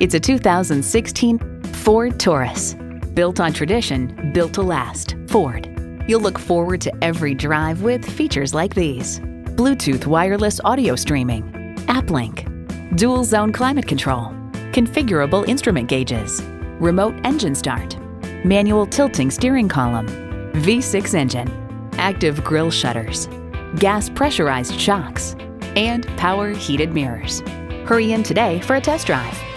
It's a 2016 Ford Taurus. Built on tradition, built to last. Ford. You'll look forward to every drive with features like these. Bluetooth wireless audio streaming, AppLink, dual zone climate control, configurable instrument gauges, remote engine start, manual tilting steering column, V6 engine, active grille shutters, gas pressurized shocks, and power heated mirrors. Hurry in today for a test drive.